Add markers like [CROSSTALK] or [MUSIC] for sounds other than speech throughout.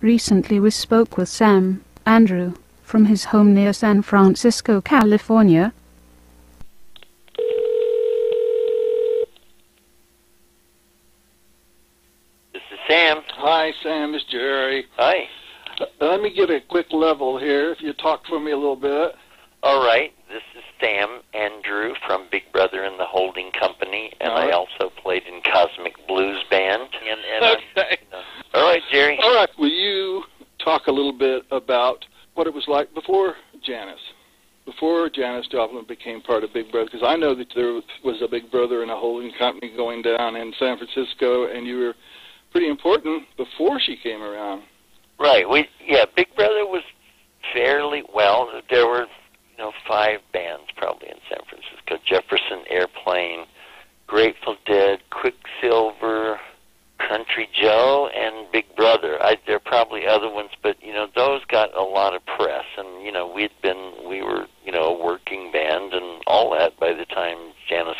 Recently we spoke with Sam Andrew from his home near San Francisco, California. This is Sam. Hi, Sam. It's Jerry. Hi. Uh, let me get a quick level here. If you talk for me a little bit. All right. This is Sam Andrew from Big Brother and the Holding Company, and All right. I also played in Cosmic Blues Band. And, and I'm- [LAUGHS] Okay. All right, Jerry. All right. Will you talk a little bit about what it was like before Janis? Before Janis Joplin became part of Big Brother, because I know that there was a Big Brother and a holding company going down in San Francisco, and you were pretty important before she came around. Right. We yeah, Big Brother was fairly well. There were you know five bands probably in San Francisco: Jefferson Airplane, Grateful Dead, Quicksilver, Country Joe, and Big Brother. I, there are probably other ones, but you know those got a lot of press, and you know we'd been we were you know a working band and all that by the time Janis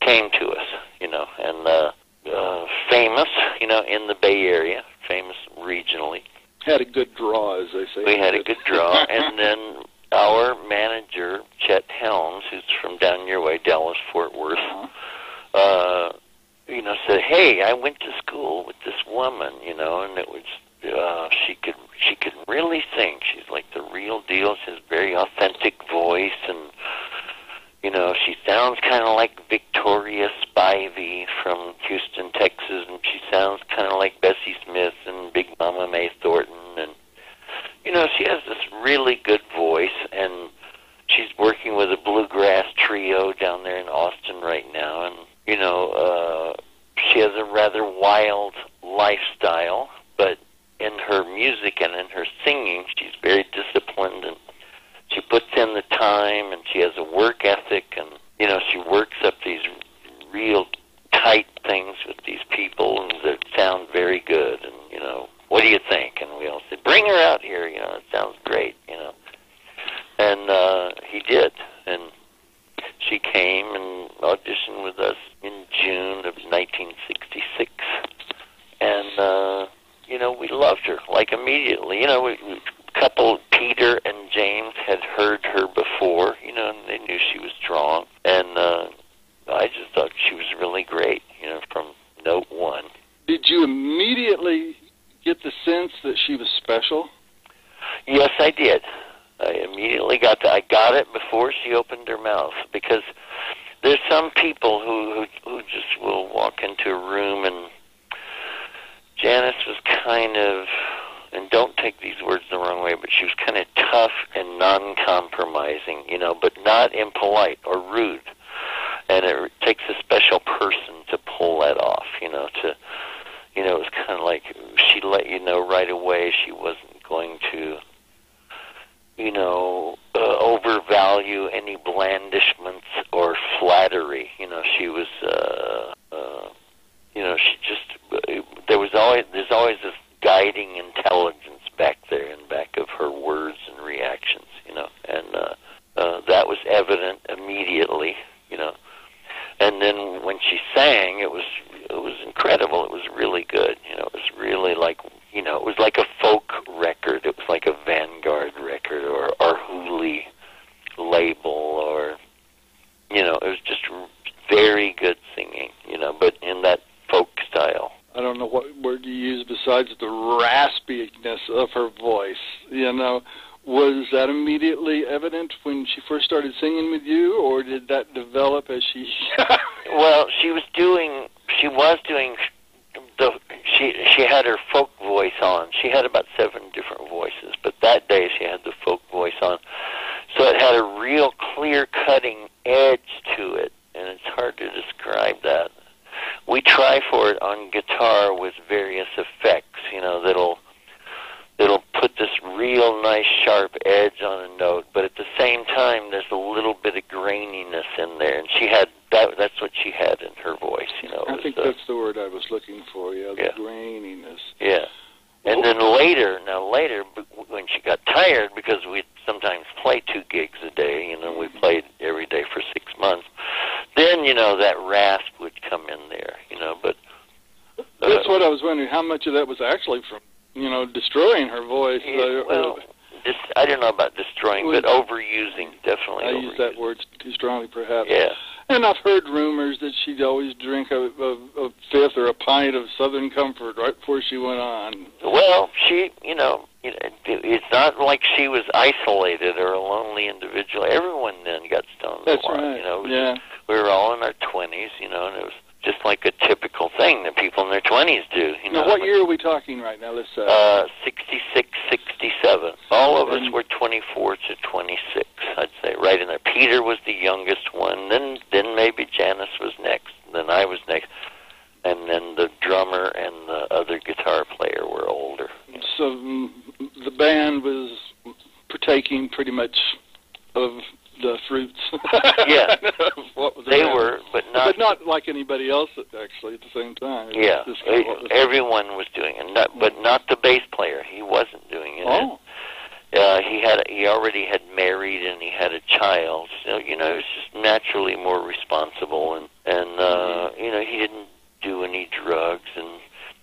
came to us, you know, and uh, uh, famous, you know, in the Bay Area, famous regionally. Had a good draw, as they say. We had a good draw, and [LAUGHS] then our manager Chet Helms, who's from down your way, Dallas Fort Worth, Uh-huh. uh, you know, said, "Hey, I went to school with this woman, you know, and it was uh, she could she could really sing. She's like the real deal. She has very authentic voice, and you know, she sounds kind of like Victoria Spivey from Houston, Texas, and she sounds kind of like Bessie Smith and Big Mama Mae Thornton, and you know, she has this really good voice, and she's working with a bluegrass trio down there in Austin right now, and you know, uh, she has a rather wild lifestyle, but in her music and in her singing, she's very disciplined and she puts in the time and she has a work ethic and you know she works up these real tight things with these people and that sound very good and you know what do you think and we all said bring her out here you know it sounds great you know. And uh he did. And she came and auditioned with us in June of 1966 and uh you know we loved her like immediately. You know we, we couple Peter and James had heard her before, you know, and they knew she was strong, and uh, I just thought she was really great, you know, from note one. Did you immediately get the sense that she was special? Yes, I did. I immediately got that. I got it before she opened her mouth because there's some people who who, who just will walk into a room and Janis was kind of and don't take these words the wrong way, but she was kind of tough and non-compromising, you know, but not impolite or rude. And it takes a special person to pull that off, you know, to, you know, it was kind of like she let you know right away she wasn't going to, you know, uh, overvalue any blandishments or flattery. You know, she was, uh, uh, you know, she just, there was always, there's always this guiding intelligence back there in back of her words and reactions, you know, and uh, uh, that was evident immediately, you know. And then when she sang, it was it was incredible. It was really good, you know. It was really like you know, it was like a folk record. It was like a Vanguard record or or Hooli label or you know, it was just very good singing, you know, but in that folk style. I don't know what word you use besides the raspiness of her voice. You know, was that immediately evident when she first started singing with you, or did that develop as she? [LAUGHS] Well, she was doing. She was doing. The she she had her folk voice on. She had about seven different voices, but that day she had the folk voice on, so it had a real clear cutting edge to it, and it's hard to describe that. We try for it on guitar with various effects, you know, that'll that'll put this real nice sharp edge on a note, but at the same time there's a little bit of graininess in there, and she had that. That's what she had in her voice, you know. I think uh, that's the word I was looking for. Yeah, the Yeah. graininess. Yeah. And then later, now later, b- when she got tired, because we'd sometimes play two gigs a day, you know, we played every day for six months, then, you know, that rasp would come in there, you know, but. uh, That's what I was wondering. How much of that was actually from you know, destroying her voice. Yeah, uh, well, dis- I don't know about destroying, Well, but overusing definitely. I use that word too strongly, perhaps. Yeah. And I've heard rumors that she'd always drink a, a, a fifth or a pint of Southern Comfort right before she went on. Well, she, you know, you know, it's not like she was isolated or a lonely individual. Everyone then got stoned That's a lot. right. You know, yeah. we were all in our twenties, you know, and it was just like a typical thing that people in their twenties do. You know, Now, what year are we talking right now? Let's uh, Uh, 66, 67. All of us were 24 to 26, I'd say, right in there. Peter was the youngest one. Then, then maybe Janis was next. Then I was next, and then the drummer and the other guitar player were older. you know. so the band was partaking pretty much of the fruits. [LAUGHS] Yeah. what was They around. were, but not. but not like anybody else actually at the same time. It yeah, just kind of everyone was doing it, not, but not the bass player. He wasn't doing it. oh, uh, he had he already had married and he had a child. So you know, he was just naturally more responsible and and uh, you know he didn't do any drugs and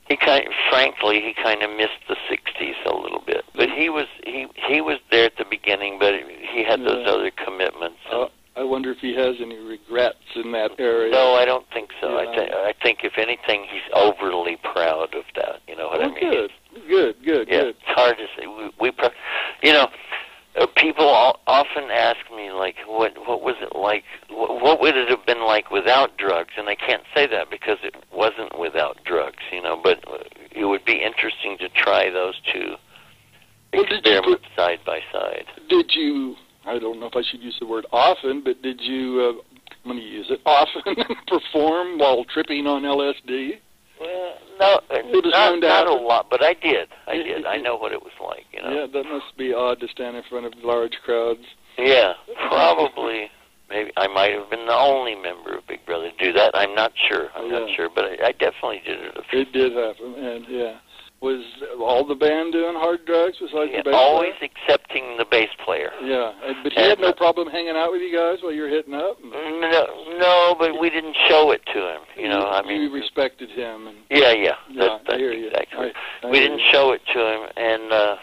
he kind frankly he kind of missed the '60s a little bit. But he was he he was there at the beginning, but he had those Yeah. other commitments. and- uh, I wonder if he has any regrets in that area. no, I don't think so. I Yeah. think I think if anything, he's overly proud of that. You know what Well, I mean? good, good, good, Yeah, good. it's hard to say. We, we pro- you know, uh, people often ask me like, what what was it like? What, what would it have been like without drugs? And I can't say that because it wasn't without drugs. You know, but uh, it would be interesting to try those two Well, did you experiments side by side. Did you? I don't know if I should use the word often, but did you? Uh, I'm going to use it often. [LAUGHS] perform while tripping on LSD. Well, no, It was not, not a lot, but I did. I did. I know what it was like. You know. Yeah, that must be odd to stand in front of large crowds. Yeah, probably. Maybe I might have been the only member of Big Brother to do that. I'm not sure. I'm not sure, but I, I definitely did it. A few It did happen, and yeah. Was all the band doing hard drugs besides yeah, the bass always excepting the bass player. player? Yeah, but he had no uh, problem hanging out with you guys while you were hitting up. No, no, but we didn't show it to him. You know, I mean, you respected him, and yeah, yeah, yeah, that, I that's hear you. exactly. I, I we didn't show it to him, and uh,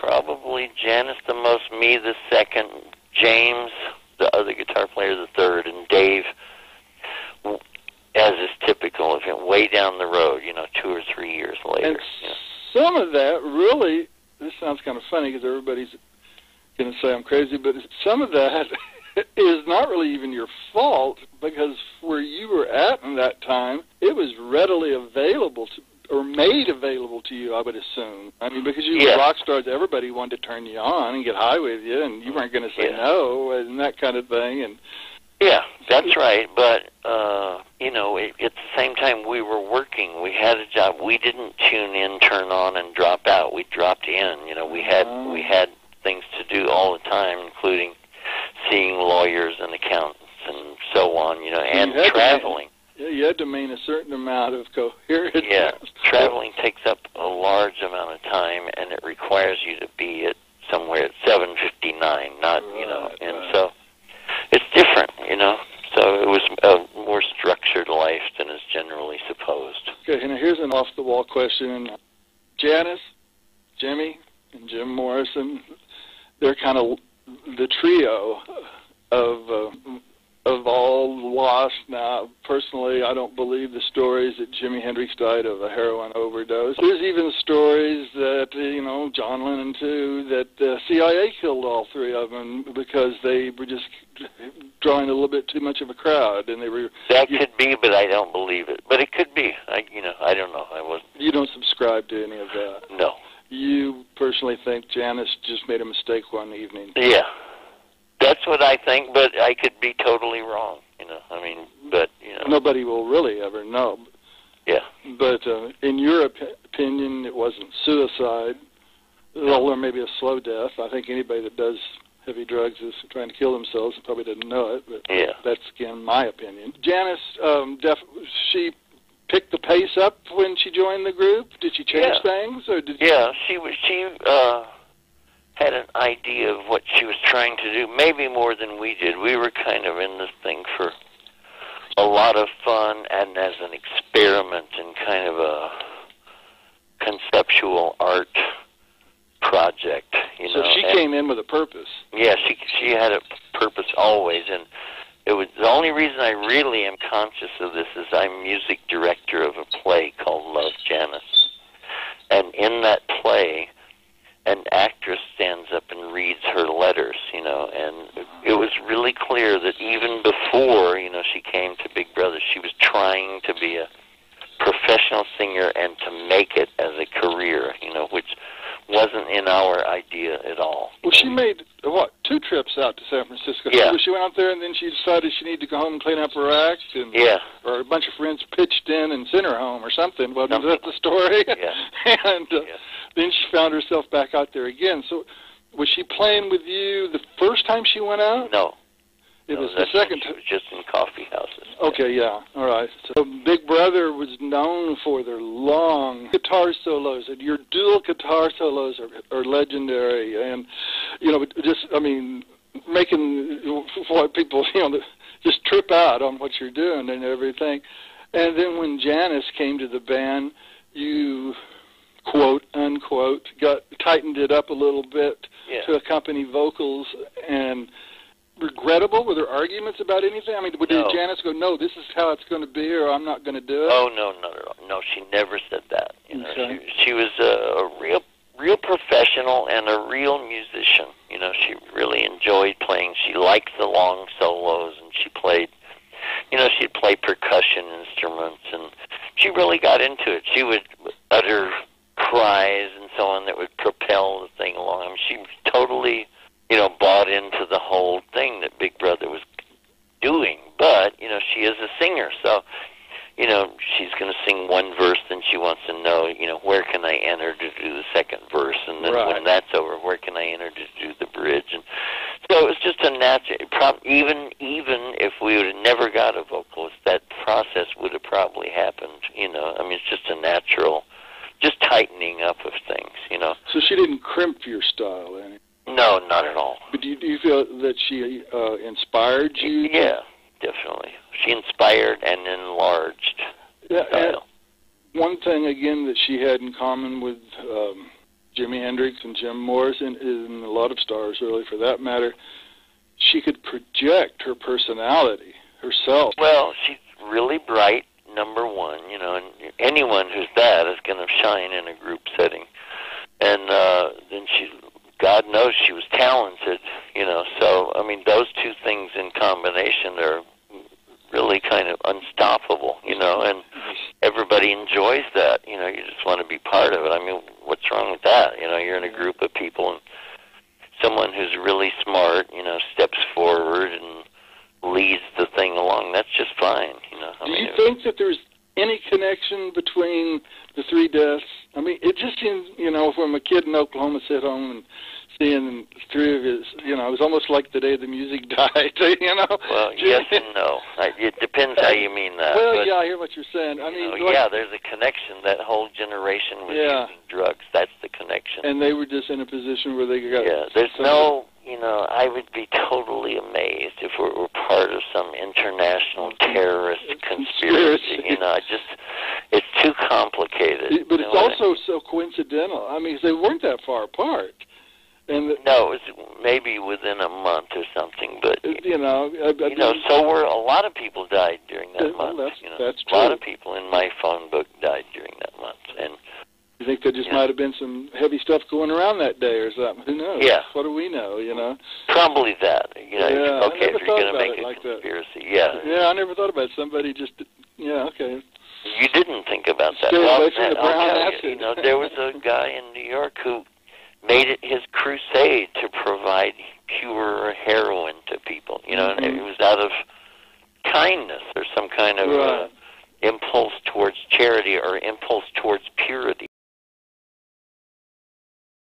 probably Janis the most, me the second, James the other guitar player the third, and Dave, as is typical of him, way down the road. You know, two or three years later. And you know. some of that really, this sounds kind of funny because everybody's going to say I'm crazy, but some of that [LAUGHS] is not really even your fault because where you were at in that time, it was readily available to or made available to you, I would assume. I mean, because you Yeah. were rock stars, everybody wanted to turn you on and get high with you, and you weren't going to say Yeah. no and that kind of thing. And Yeah, that's right. But uh, you know, it, at the same time, we were working. We had a job. We didn't tune in, turn on, and drop out. We dropped in. You know, we had Oh. we had things to do all the time, including seeing lawyers and accountants and so on. You know, and you had to traveling. Yeah, you had to maintain a certain amount of coherence. Yeah, [LAUGHS] traveling takes up a large amount of time, and it requires you to be at somewhere at seven fifty nine. Not you know, and right. so it's different. You know, so it was a more structured life than is generally supposed. Okay, now here's an off-the-wall question. Janis, Jimi, and Jim Morrison, they're kind of the trio of uh, of all lost. Now, personally, I don't believe the stories that Jimi Hendrix died of a heroin overdose. There's even stories that you know John Lennon too that the CIA killed all three of them because they were just drawing a little bit too much of a crowd, and they were. That could be, but I don't believe it. But it could be. I, you know, I don't know. I was You don't subscribe to any of that. no. You personally think Janis just made a mistake one evening. Yeah, that's what I think. But I could be totally wrong. You know, I mean, but you know, Nobody will really ever know. yeah. But uh, in your op- opinion, it wasn't suicide, or maybe a slow death. I think anybody that does heavy drugs is trying to kill themselves and probably doesn't know it. But Yeah. that's again my opinion. Janis, um, def- she picked the pace up when she joined the group. Did she change Yeah. things, or did Yeah, she was. She uh, had an idea of what she was trying to do, maybe more than we did. We were kind of in this thing for a lot of fun and as an experiment and kind of a conceptual art project. You So know, she and- came in with a purpose. Yeah, she she had a purpose always, and it was the only reason I really am conscious of this is I'm music director of a play called Love Janis, and in that play, an actress stands up and reads her letters, you know, and it was really clear that even before you know she came to Big Brother, she was trying to be a professional singer and to make it as a career, you know, which wasn't in our idea at all. Well, she made what two trips out to San Francisco. Yeah. She went out there, and then she decided she needed to go home and clean up her act, and Yeah. or a bunch of friends pitched in and sent her home or something. Wasn't Something. that the story? Yeah. [LAUGHS] and uh, Yeah. Then she found herself back out there again. So, was she playing with you the first time she went out? No, It no, was the second time. just in coffee houses. Okay, yeah, all right. So Big Brother was known for their long guitar solos, and your dual guitar solos are, are legendary. And you know, just I mean, making what people you know just trip out on what you're doing and everything. And then when Janis came to the band, you quote unquote got tightened it up a little bit Yeah. to accompany vocals and regrettable? Were there arguments about anything? I mean, did No. Janis go, "No, this is how it's going to be," or "I'm not going to do it"? Oh no, not at all. No, she never said that. You know, Okay. she, she was a, a real, real professional and a real musician. You know, she really enjoyed playing. She liked the long solos, and she played. You know, she'd play percussion instruments, and she really got into it. She would utter cries and so on that would propel the thing along. I mean, she totally, you know, bought into the whole thing that Big Brother was doing. But you know, she is a singer, so you know, she's going to sing one verse, then she wants to know, you know, where can I enter to do the second verse, and then Right. when that's over, where can I enter to do the bridge? And so it's just a natural. Prob- even even if we would have never got a vocalist, that process would have probably happened. You know, I mean, it's just a natural, just tightening up of things. You know, So she didn't crimp your style any. no, not at all. But do you, do you feel that she uh, inspired you? Yeah, definitely. She inspired and enlarged Yeah, and one thing again that she had in common with um, Jimi Hendrix and Jim Morrison, and a lot of stars really for that matter, she could project her personality herself. Well, she's really bright, number one, you know, and anyone who's that is going to shine in a group setting. And uh, then she, God knows she was talented, you know, so, I mean, those two things in combination are really kind of unstoppable, you know, and everybody enjoys that, you know, you just want to be part of it. I mean, what's wrong with that? You know, you're in a group of people and someone who's really smart, you know, steps forward and leads the thing along. That's just fine, you know. I Do mean, you think that there's any connection between the three deaths? I mean, it just seems, you know, from a kid in Oklahoma sit home and seeing three of his, you know, it was almost like the day the music [LAUGHS] died, you know? well, [LAUGHS] yes and no. It depends how you mean that. Well, but, yeah, I hear what you're saying. I mean, know, like- yeah, there's a connection. That whole generation was Yeah. using drugs. That's the connection. and they were just in a position where they got. yeah, there's no, you know, I would be totally amazed if we were part of some international terrorist conspiracy. Conspiracy. You know, I just, it's too complicated. It- But it's what I- also so coincidental. I mean, they weren't that far apart, and No, it was maybe within a month or something, but you know, I, I you know, so were a lot of people died during that well, month. that's- you know, that's a lot of people in my phone book died during that month, and you think there just Yeah. might have been some heavy stuff going around that day or something. Who knows? Yeah. What do we know? You know. probably that. You know, Yeah, I okay, never if you're thought going to about make it a like that. conspiracy, yeah. Yeah, I never thought about it. somebody just. Yeah. Okay. You didn't think about that. Stay well, away from the brown acid. You, you know, there was a [LAUGHS] guy in New York who made it his crusade to provide pure heroin to people. You know, and Mhm. it was out of kindness or some kind of uh, impulse towards charity or impulse towards purity.